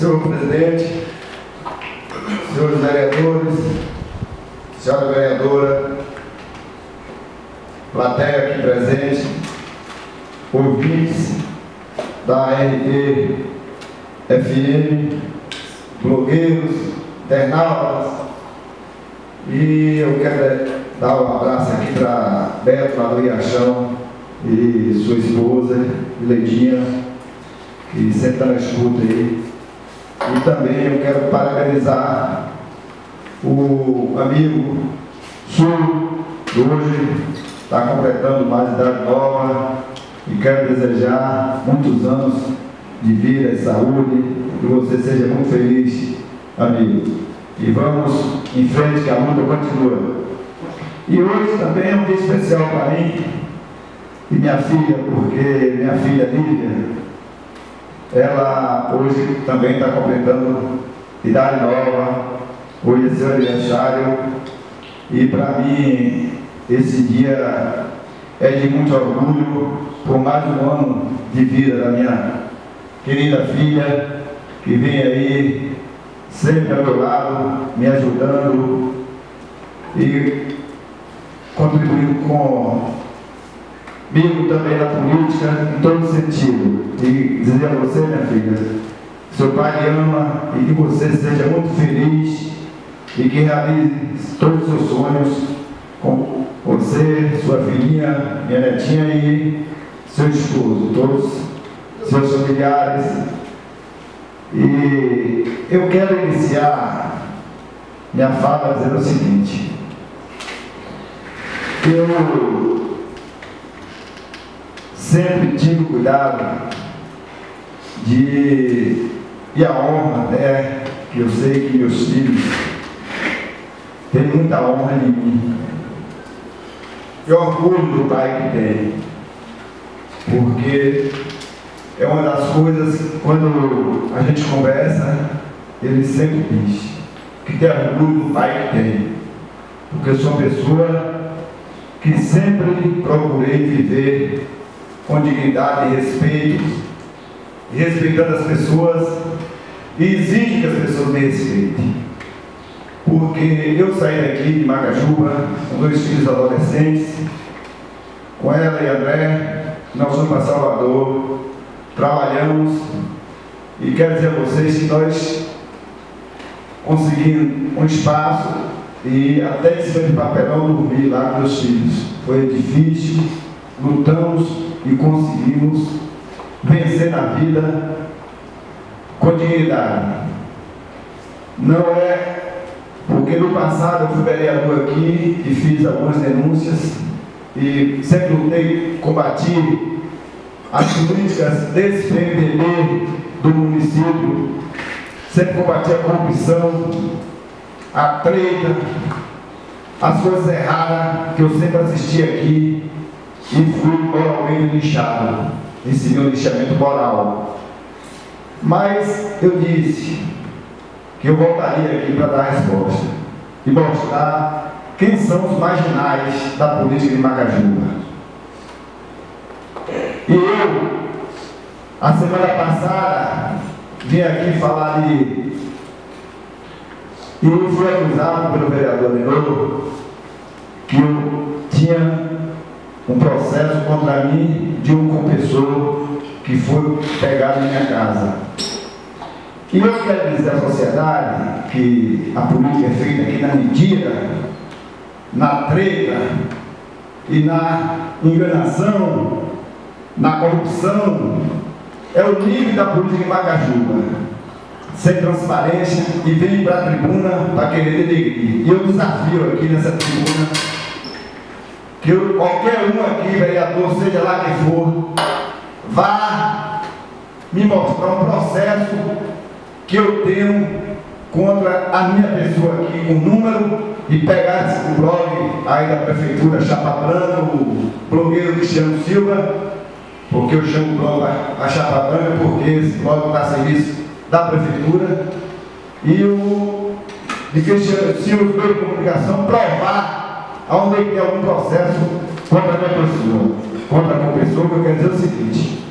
senhor presidente, senhores vereadores, senhora vereadora, plateia aqui presente, ouvintes da RT FM, blogueiros, internautas, e eu quero dar um abraço aqui para Beto lá do e sua esposa, Leidinha, que sempre está na escuta aí. E também eu quero parabenizar o amigo Sul, que hoje está completando mais idade nova e quero desejar muitos anos de vida e saúde, que você seja muito feliz, amigo. E vamos em frente, que a luta continua. E hoje também é um dia especial para mim e minha filha, porque minha filha Lívia, ela hoje também está completando idade nova, hoje é seu aniversário, e para mim esse dia é de muito orgulho por mais um ano de vida da minha querida filha, que vem aí sempre ao meu lado, me ajudando e contribuindo com comigo também na política, em todo sentido. E dizer a você, minha filha, seu pai ama e que você seja muito feliz e que realize todos os seus sonhos com você, sua filhinha, minha netinha e seu esposo, todos seus familiares. E eu quero iniciar minha fala dizendo o seguinte. Eu sempre tive cuidado de e a honra até que eu sei que meus filhos têm muita honra em mim. E orgulho do pai que tem. Porque é uma das coisas, quando a gente conversa, ele sempre diz que tem orgulho do pai que tem. Porque eu sou uma pessoa que sempre procurei viver com dignidade e respeito, respeitando as pessoas, e exige que as pessoas me respeitem. Porque eu saí daqui de Macajuba com dois filhos adolescentes, com ela e André, nós fomos para Salvador, trabalhamos, e quero dizer a vocês que nós conseguimos um espaço e até em cima de papelão dormir lá com meus filhos. Foi difícil, lutamos e conseguimos vencer na vida com dignidade. Não é porque no passado eu fui vereador aqui e fiz algumas denúncias e sempre lutei, combati as políticas desse PMDB do município, sempre combati a corrupção, a treta, as coisas erradas que eu sempre assisti aqui e fui moralmente lixado. Recebi um lixamento moral. Mas eu disse que eu voltaria aqui para dar a resposta e mostrar quem são os marginais da política de Macajuba. E eu, a semana passada, vim aqui falar de. E eu fui acusado pelo vereador Menor que eu tinha um processo contra mim de um compressor que foi pegado em minha casa. E eu quero dizer à sociedade que a política é feita aqui na mentira, na treta e na enganação, na corrupção. É o nível da política em Macajuba. Sem transparência e vem para a tribuna para querer denegrir. E eu desafio aqui nessa tribuna que qualquer um aqui, vereador, seja lá quem for, vá me mostrar um processo que eu tenho contra a minha pessoa aqui, um número, e pegar o blog aí da prefeitura Chapa Branca, o blogueiro Cristiano Silva, porque eu chamo o blog a Chapa Branca, porque esse blog está a serviço da prefeitura, e o de Cristiano Silva, de comunicação, provar onde tem algum processo contra a minha pessoa, contra a pessoa, que eu quero dizer o seguinte,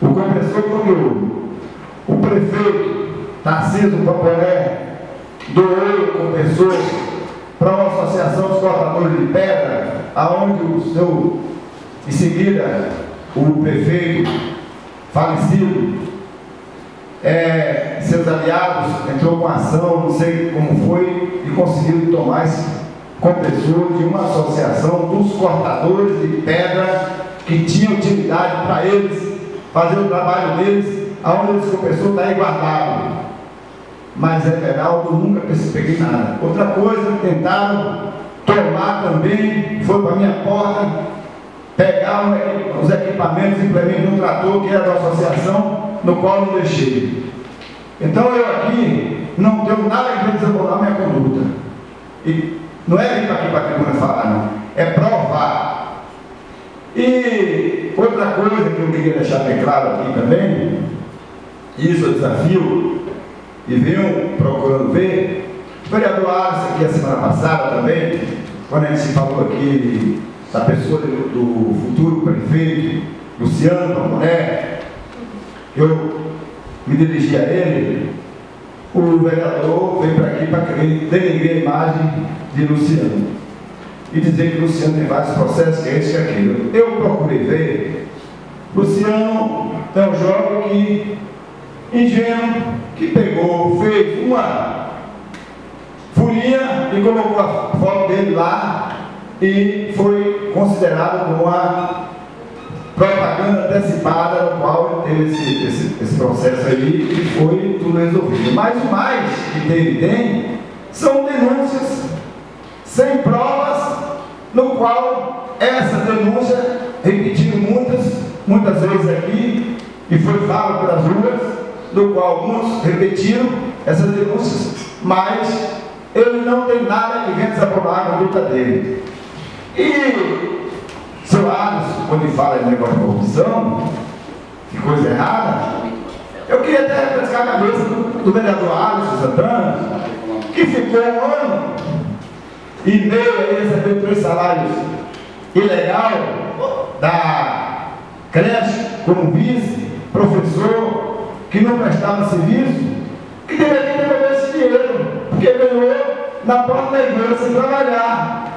o compressor quando o prefeito Narciso Paponé doou com pessoas para uma associação dos cortadores de pedra, aonde o seu, em seguida, o prefeito falecido, é, seus aliados entrou com ação, não sei como foi, e conseguiram tomar esse compressor de uma associação dos cortadores de pedra que tinha utilidade para eles fazer o trabalho deles, aonde esse compressor está aí guardado. Mas Everaldo nunca peguei nada. Outra coisa, tentaram tomar também, foi para minha porta, pegar os equipamentos, implementos no trator, que era da associação, no qual não deixei. Então eu aqui não tenho nada que desabonar minha conduta. E não é vir para aqui para a tribuna falar, não. É provar. E outra coisa que eu queria deixar bem claro aqui também, isso é desafio, e venham procurando ver. O vereador Alisson aqui a semana passada também, quando a gente falou aqui da pessoa do, do futuro prefeito, Luciano Pamoné, eu me dirigi a ele, o vereador veio para aqui para denegrir a imagem de Luciano e dizer que Luciano tem vários processos, que é e aquilo. Eu procurei ver, Luciano é um jovem que, ingênuo, que pegou, fez uma folhinha e colocou a foto dele lá e foi considerado como uma propaganda antecipada, no qual teve esse, esse, esse, processo aí e foi tudo resolvido. Mas o mais que teve tem são denúncias sem provas, no qual essa denúncia repetiram muitas, muitas vezes aqui, e foi falado pelas ruas, no qual alguns repetiram essas denúncias, mas ele não tem nada que venha desaprovar a conduta dele. E seu Alisson, quando ele fala em negócio de corrupção, de coisa errada, eu queria até refrescar a cabeça do, do vereador Alisson Santana, que ficou um ano e meio a receber três salários ilegal da creche como vice, professor, que não prestava serviço, que deveria devolver esse dinheiro, porque ganhou na porta da igreja sem trabalhar.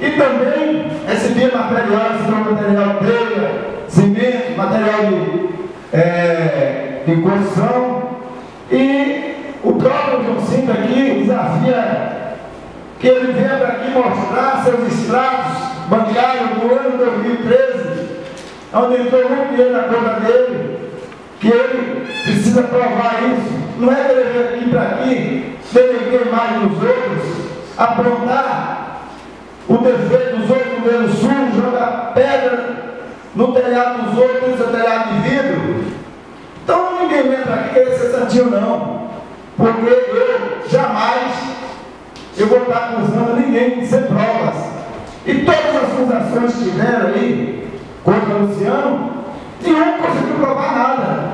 E também receber material, receber material telha, cimento, material de, é, de construção. E o próprio João Cinto aqui desafia que ele venha para aqui mostrar seus extratos bancários do ano 2013, onde entrou muito dinheiro na conta dele, que ele precisa provar isso. Não é que ele venha aqui para aqui, deleguei mais nos outros, aprontar o defeito dos outros, comendo sujo, joga pedra no telhado dos outros, no seu telhado de vidro. Então ninguém entra aqui querer ser santinho não. Porque eu jamais eu vou estar acusando ninguém sem provas. E todas as acusações que tiveram aí contra o Luciano, nenhum conseguiu provar nada.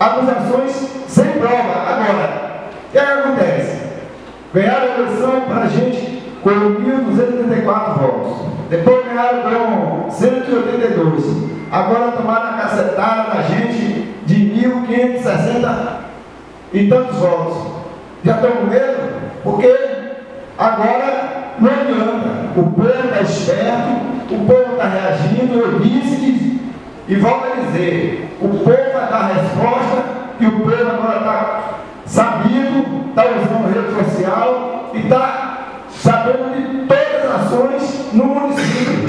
Acusações sem prova. Agora, o que acontece? Ganharam a eleição para a gente com 1.234 votos. Depois ganharam com 182. Agora tomaram a cacetada da gente de 1.560 e tantos votos. Já estão com medo? Porque agora não adianta. O povo está esperto, o povo está reagindo, eu disse e volto a dizer, o povo vai dar resposta e o povo agora está sabido, está usando rede social e está de todas as ações no município.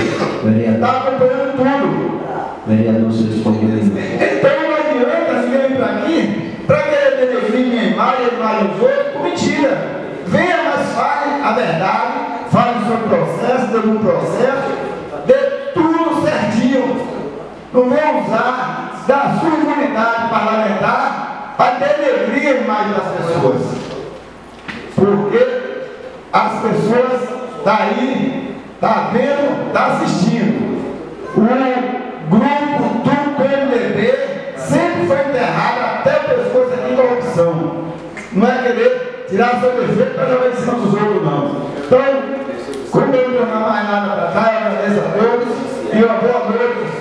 Está acompanhando tudo. Vereador, se respondeu. Então não adianta vir aqui para querer denegrir minha imagem, imagem dos outros, com mentira. Venha, mas fale a verdade, fale do seu processo, dê um processo, dê tudo certinho. Não venha usar da sua imunidade parlamentar para denegrir a imagem das pessoas. Porque as pessoas tá aí, tá vendo, está assistindo. O grupo do PMDB sempre foi enterrado até o pescoço aqui da opção. Não é querer tirar seu defeito para jogar em cima dos outros, não. Então, como eu não mais nada para eu agradeço a todos e uma boa noite